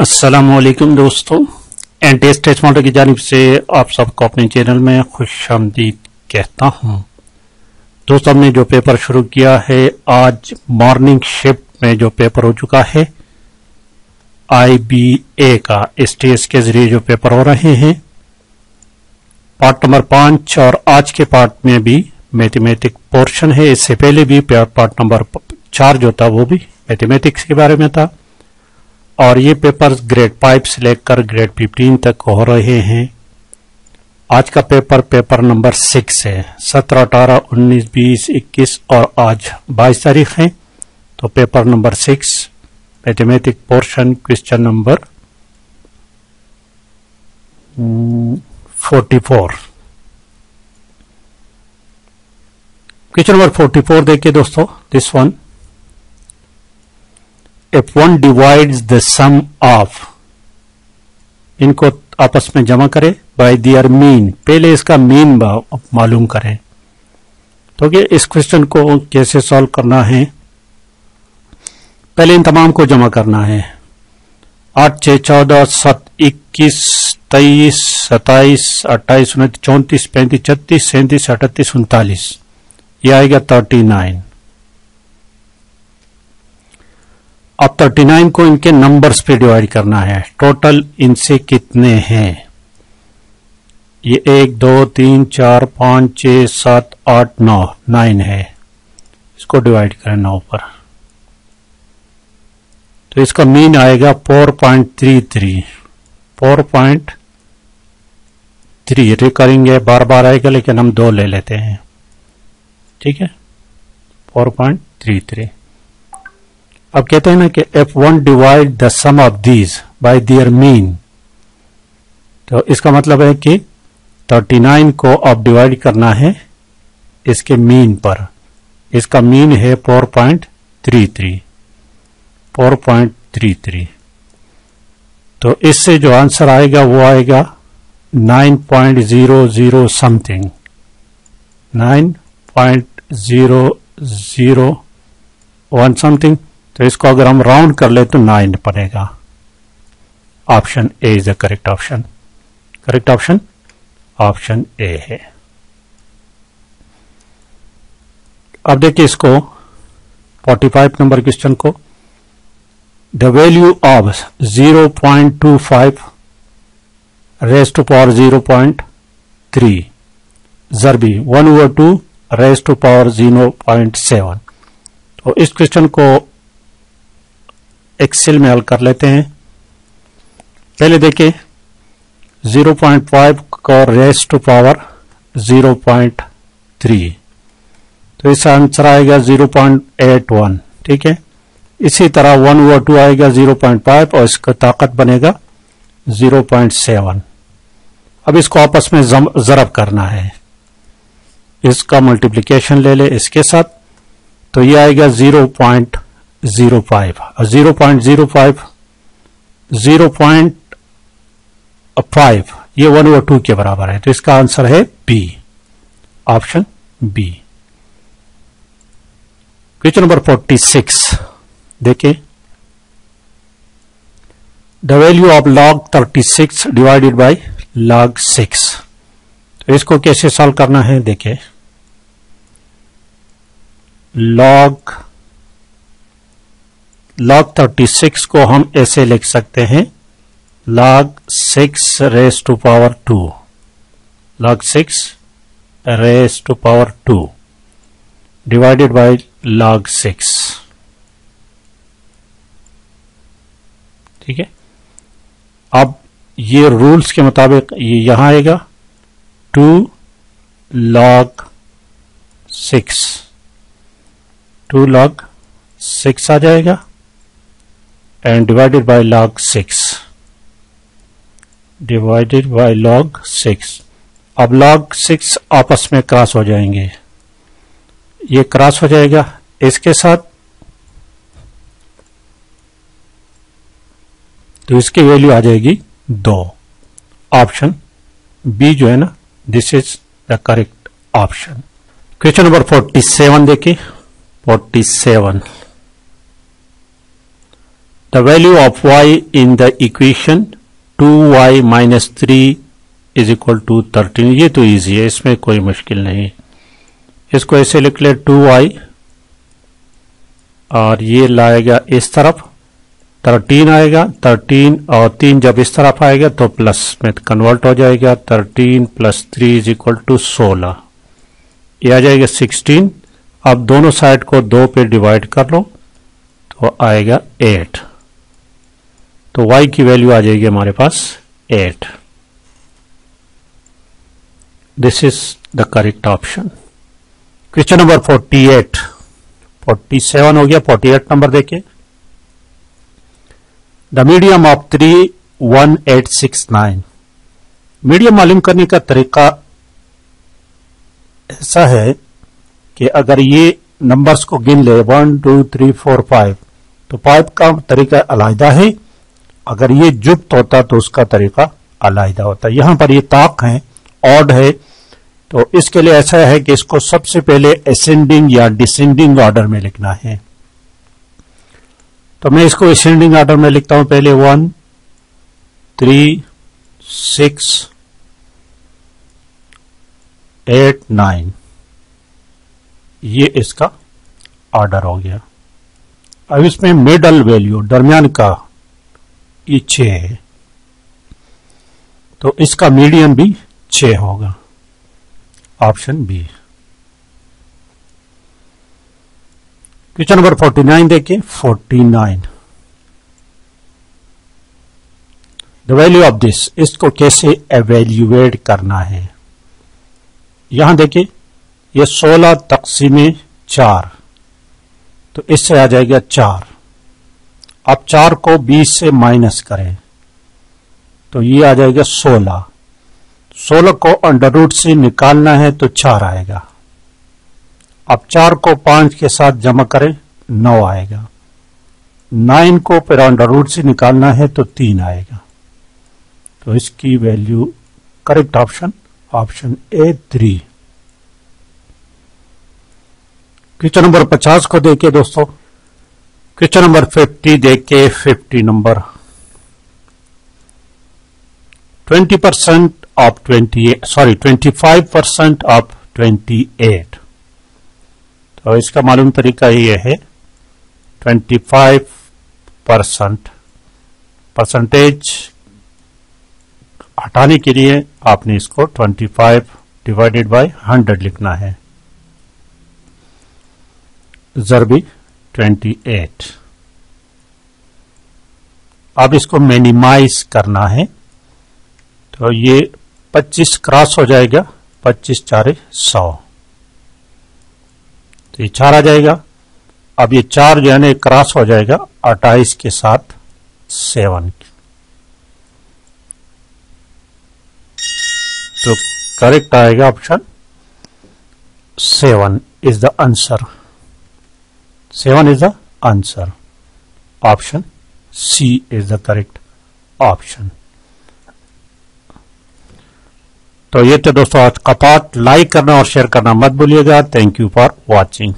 अस्सलाम वालेकुम दोस्तों। एंड टेस्ट टेस्ट मॉडल की जानब से आप सबको अपने चैनल में खुश आमदीद कहता हूँ। दोस्तों, हमने जो पेपर शुरू किया है, आज मॉर्निंग शिफ्ट में जो पेपर हो चुका है आईबीए का एस के ज़रिए जो पेपर हो रहे हैं। पार्ट नंबर पाँच और आज के पार्ट में भी मैथमेटिक पोर्शन है। इससे पहले भी पार्ट नंबर चार जो था, वो भी मैथमेटिक्स के बारे में था। और ये पेपर ग्रेड फाइव से लेकर ग्रेड फिफ्टीन तक हो रहे हैं। आज का पेपर पेपर नंबर सिक्स है। सत्रह, अठारह, उन्नीस, बीस, इक्कीस और आज बाईस तारीख है। तो paper number six mathematic portion question number forty four question number forty four देखिए दोस्तों this one if one divides the sum of, इनको आपस में जमा करें बाय दियर मीन पहले इसका मीन मालूम करें। तो कि इस क्वेश्चन को कैसे सॉल्व करना है? पहले इन तमाम को जमा करना है। आठ, छह, चौदह, सात, इक्कीस, तेईस सताइस अट्ठाईस, उनतीस, चौंतीस, पैंतीस, छत्तीस, सैंतीस अठतीस उनतालीस। यह आएगा थर्टी नाइन अब 39 को इनके नंबर्स पे डिवाइड करना है। टोटल इनसे कितने हैं? ये एक, दो, तीन, चार, पाँच छ सात, आठ, नौ नाइन है। इसको डिवाइड करें नौ पर। तो इसका मीन आएगा four point three three four point three recurring है बार बार आएगा, लेकिन हम दो ले लेते हैं। ठीक है? फोर पॉइंट थ्री थ्री अब कहते हैं ना कि if one divide the sum of these by their mean तो इसका मतलब है कि 39 को अब डिवाइड करना है इसके मीन पर। इसका मीन है 4.33 4.33 तो इससे जो आंसर आएगा वो आएगा 9.00 समथिंग 9.001 समथिंग तो इसको अगर हम राउंड कर ले तो नाइन पड़ेगा option A is the correct option correct option option A है। अब देखिए इसको 45 नंबर क्वेश्चन को। The value of 0.25 raise to five raised power 0.3 जरबी one over two raise to power 0.7 तो इस क्वेश्चन को एक्सेल में हल कर लेते हैं। पहले देखिए 0.5 का रेस टू पावर 0.3 तो इसका आंसर आएगा 0.81 ठीक है? इसी तरह वन ओवर टू आएगा 0.5 और इसका ताकत बनेगा 0.7 अब इसको आपस में जरब करना है। इसका मल्टीप्लिकेशन ले ले इसके साथ। तो ये आएगा 0.5 zero five zero point zero five zero point five ये वन ओवर टू के बराबर है। तो इसका आंसर है B option B question number forty six देखिए। The value of log thirty six divided by log six तो इसको कैसे सॉल्व करना है? देखिए। लॉग लॉग 36 को हम ऐसे लिख सकते हैं। Log 6 raise to power 2 log 6 raise to power 2 divided by log 6 ठीक है? अब ये रूल्स के मुताबिक ये यहाँ आएगा। Two log six. Two log six आ जाएगा। And divided by log 6 divided by log 6 अब log 6 आपस में क्रॉस हो जाएँगे। ये क्रॉस हो जाएगा। इसके साथ तो इसकी वैल्यू आ जाएगी दो। ऑप्शन बी जो है ना this is the correct option question number forty seven देखिए। Forty seven the value of y in the equation 2y minus three is equal to thirteen ये तो इजी है, इसमें कोई मुश्किल नहीं इसको ऐसे लिख ले टू वाई और ये लाएगा इस तरफ़ थर्टीन आएगा थर्टीन और तीन जब इस तरफ़ आएगा तो प्लस में कन्वर्ट हो जाएगा। Thirteen plus three is equal to सोलह। ये आ जाएगा सिक्सटीन अब दोनों साइड को दो पे डिवाइड कर लो तो आएगा एट तो y की वैल्यू आ जाएगी हमारे पास eight this is the correct option question number forty eight forty seven हो गया फोर्टी एट नंबर देखिए. The medium of three one eight six nine medium मालूम करने का तरीका ऐसा है कि अगर ये नंबर्स को गिन ले one two three four five तो फाइव का तरीका अलहदा है। अगर ये जुप्त होता तो उसका तरीका अलहदा होता। यहाँ पर ये ताक है ऑड है तो इसके लिए ऐसा है कि इसको सबसे पहले असेंडिंग या डिसेंडिंग ऑर्डर में लिखना है। तो मैं इसको असेंडिंग ऑर्डर में लिखता हूँ, पहले one three six eight nine ये इसका ऑर्डर हो गया। अब इसमें मिडल वैल्यू दरमियान का ये छ है। तो इसका मीडियम भी छ होगा। ऑप्शन बी क्वेश्चन नंबर 49 देखिए। 49 द वैल्यू ऑफ़ दिस इसको कैसे एवेल्युएट करना है? यहाँ देखिए, ये 16 तकसीम चार। तो इससे आ जाएगा चार। अब चार को 20 से माइनस करें तो ये आ जाएगा 16 16 को अंडर रूट से निकालना है तो चार आएगा। अब चार को पाँच के साथ जमा करें, नौ आएगा। नाइन को फिर अंडर रूट से निकालना है तो तीन आएगा। तो इसकी value correct option option A three question number पचास को देखिए दोस्तों? Question number? फिफ्टी देखे, fifty number. Twenty percent of twenty sorry twenty five percent of twenty eight तो इसका मालूम तरीका ये है 25 परसेंट परसेंटेज हटाने के लिए आपने इसको 25 डिवाइडेड बाय 100 लिखना है। जरबी 28 अब इसको मिनिमाइज करना है। तो ये 25 क्रॉस हो जाएगा 25 चारे सौ। तो ये चार आ जाएगा। अब ये चार जो है क्रॉस हो जाएगा अट्ठाईस के साथ सेवन। तो करेक्ट आएगा option seven is the answer seven is the answer option C is the correct option तो ये थे दोस्तों आज का पार्ट लाइक करना और शेयर करना मत भूलिएगा. Thank you for watching